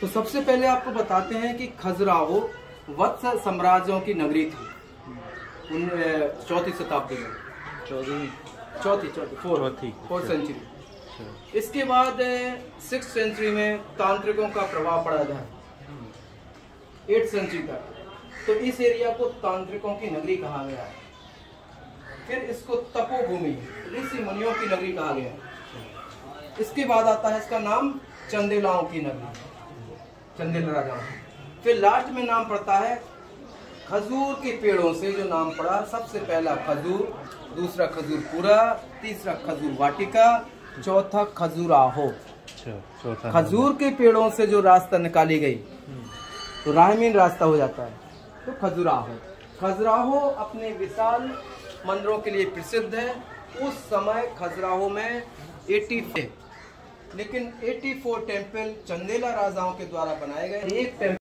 तो सबसे पहले आपको बताते हैं कि खजुराहो वत्स साम्राज्यों की नगरी थी। उन चौथी शताब्दी में। चौथी चौथी फोर्थ चौथी, फोर्थ अच्छा। सेंचुरी अच्छा। इसके बाद सिक्स सेंचुरी में तांत्रिकों का प्रभाव पड़ा था। एट सेंचुरी तक। तो इस एरिया को तांत्रिकों की नगरी कहा गया है। फिर इसको तपोभूमि ऋषि मुनियों की नगरी कहा गया है। इसके बाद आता है इसका नाम चंदेलाओं की नगरी। चंदेल राजाओं की। फिर लास्ट में नाम पड़ता है खजूर के पेड़ों से जो नाम पड़ा सबसे पहला खजूर दूसरा खजूर पूरा तीसरा खजूर वाटिका चौथा खजूराहो अच्छा चौथा खजूर के पेड़ों से जो रास्ता निकाली गई तो राहमीन रास्ता हो जाता है तो खजुराहो खजुराहो अपने विशाल मंदिरों के लिए प्रसिद्ध है। उस समय खजुराहो में 80 लेकिन 84 टेंपल चंदेला राजाओं के द्वारा बनाए गए। एक टेंपल